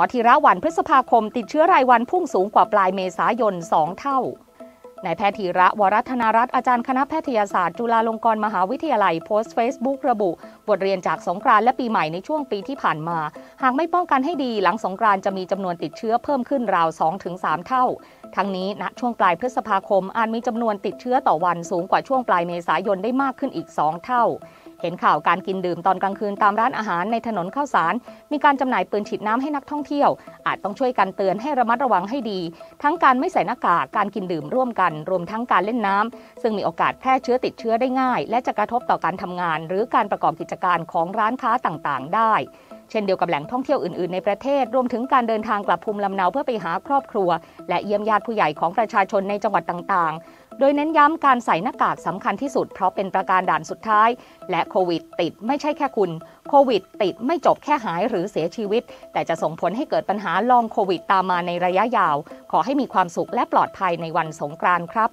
หมอธีระหวั่นพฤษภาคมติดเชื้อรายวันพุ่งสูงกว่าปลายเมษายน 2 เท่านายแพทย์ธีระวรธนารัตน์อาจารย์คณะแพทยศาสตร์จุฬาลงกรณ์มหาวิทยาลัยโพสต์เฟซบุ๊กระบุ บทเรียนจากสงกรานต์และปีใหม่ในช่วงปีที่ผ่านมา หากไม่ป้องกันให้ดีหลังสงกรานต์จะมีจำนวนติดเชื้อเพิ่มขึ้นราว 2-3 เท่า ทั้งนี้ณช่วงปลายพฤษภาคมอาจมีจำนวนติดเชื้อต่อวันสูงกว่าช่วงปลายเมษายนได้มากขึ้นอีก 2 เท่า เห็นข่าวการกินดื่มตอนกลางคืนตามร้านอาหารในถนนข้าวสาร มีการจำหน่ายปืนฉีดน้ำให้นักท่องเที่ยว อาจต้องช่วยกันเตือนให้ระมัดระวังให้ดี ทั้งการไม่ใส่หน้ากากการกินดื่มร่วมกัน รวมทั้งการเล่นน้ำซึ่งมีโอกาสแพร่เชื้อติดเชื้อได้ง่าย และจะกระทบต่อการทำงาน หรือการประกอบกิจการของร้านค้าต่างๆ ได้เช่นเดียวกับแหล่งท่องเที่ยวอื่น ๆ ในประเทศ รวมถึงการเดินทางกลับภูมิลำเนาเพื่อไปหาครอบครัว และเยี่ยมญาติผู้ใหญ่ของประชาชนในจังหวัดต่างๆ โดยเน้นย้ำการใส่หน้ากากสำคัญที่สุดเพราะเป็นประการด่านสุดท้าย และโควิดติดไม่ใช่แค่คุณ โควิดติดไม่จบแค่หายหรือเสียชีวิต แต่จะส่งผลให้เกิดปัญหาลองโควิดตามมาในระยะยาว ขอให้มีความสุขและปลอดภัยในวันสงกรานต์ครับ